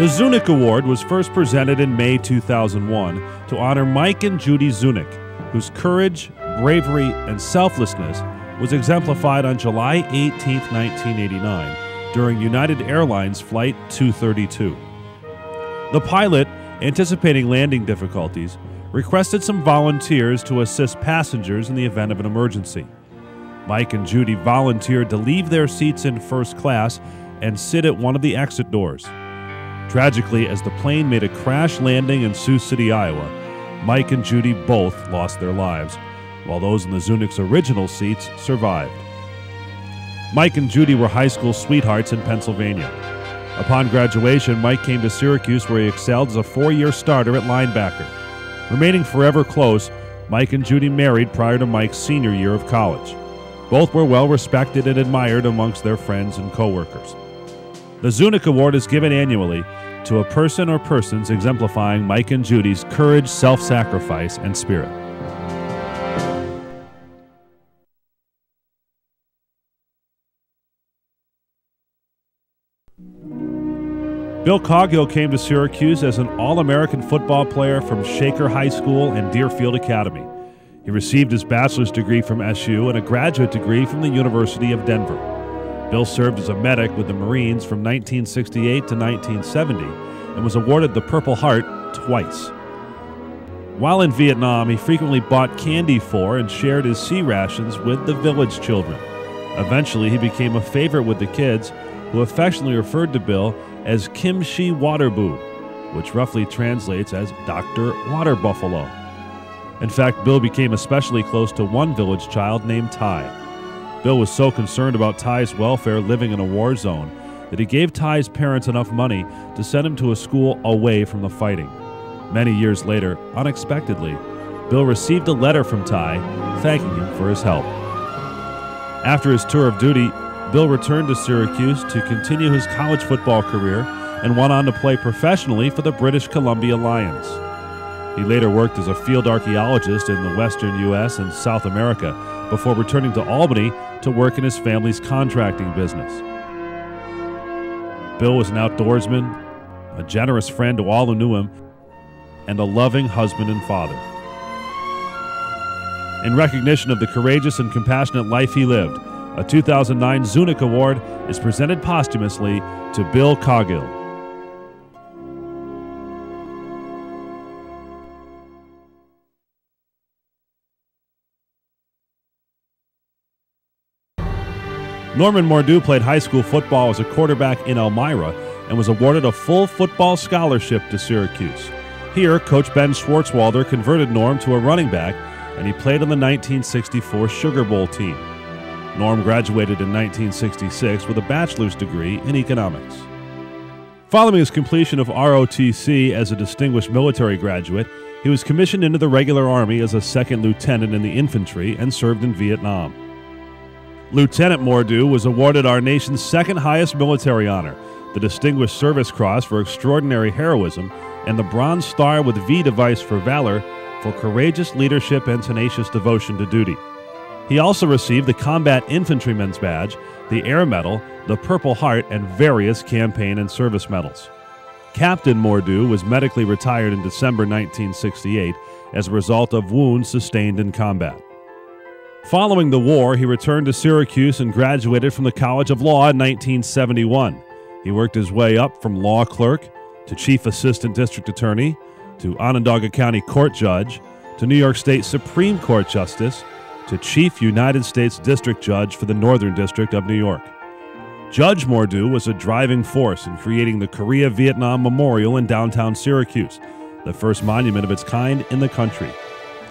The Zunic Award was first presented in May 2001 to honor Mike and Judy Zunic, whose courage, bravery, and selflessness was exemplified on July 18, 1989, during United Airlines Flight 232. The pilot, anticipating landing difficulties, requested some volunteers to assist passengers in the event of an emergency. Mike and Judy volunteered to leave their seats in first class and sit at one of the exit doors. Tragically, as the plane made a crash landing in Sioux City, Iowa, Mike and Judy both lost their lives, while those in the Zunic's original seats survived. Mike and Judy were high school sweethearts in Pennsylvania. Upon graduation, Mike came to Syracuse where he excelled as a four year starter at linebacker. Remaining forever close, Mike and Judy married prior to Mike's senior year of college. Both were well respected and admired amongst their friends and coworkers. The Zunic Award is given annually to a person or persons exemplifying Mike and Judy's courage, self sacrifice, and spirit. Bill Coghill came to Syracuse as an All American football player from Shaker High School and Deerfield Academy. He received his bachelor's degree from SU and a graduate degree from the University of Denver. Bill served as a medic with the Marines from 1968 to 1970 and was awarded the Purple Heart twice. While in Vietnam, he frequently bought candy for and shared his C rations with the village children. Eventually, he became a favorite with the kids, who affectionately referred to Bill as Kim Shi Waterboo, which roughly translates as Dr. Water Buffalo. In fact, Bill became especially close to one village child named Ty. Bill was so concerned about Ty's welfare living in a war zone that he gave Ty's parents enough money to send him to a school away from the fighting. Many years later, unexpectedly, Bill received a letter from Ty thanking him for his help. After his tour of duty, Bill returned to Syracuse to continue his college football career and went on to play professionally for the British Columbia Lions. He later worked as a field archaeologist in the western U.S. and South America before returning to Albany to work in his family's contracting business. Bill was an outdoorsman, a generous friend to all who knew him, and a loving husband and father. In recognition of the courageous and compassionate life he lived, a 2009 Zunic Award is presented posthumously to Bill Coghill. Norman Mordue played high school football as a quarterback in Elmira and was awarded a full football scholarship to Syracuse. Here, Coach Ben Schwartzwalder converted Norm to a running back, and he played on the 1964 Sugar Bowl team. Norm graduated in 1966 with a bachelor's degree in economics. Following his completion of ROTC as a distinguished military graduate, he was commissioned into the regular Army as a second lieutenant in the infantry and served in Vietnam. Lieutenant Mordue was awarded our nation's second highest military honor, the Distinguished Service Cross for extraordinary heroism, and the Bronze Star with V device for valor for courageous leadership and tenacious devotion to duty. He also received the Combat Infantryman's Badge, the Air Medal, the Purple Heart, and various campaign and service medals. Captain Mordue was medically retired in December 1968 as a result of wounds sustained in combat. Following the war, he returned to Syracuse and graduated from the College of Law in 1971. He worked his way up from law clerk to chief assistant district attorney to Onondaga County court judge to New York State Supreme Court justice to chief United States district judge for the Northern District of New York. Judge Mordue was a driving force in creating the Korea Vietnam Memorial in downtown Syracuse, the first monument of its kind in the country.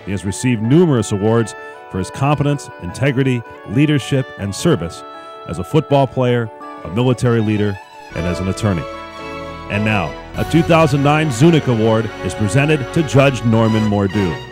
He has received numerous awards for his competence, integrity, leadership, and service as a football player, a military leader, and as an attorney. And now, a 2009 Zunic Award is presented to Judge Norman Mordue.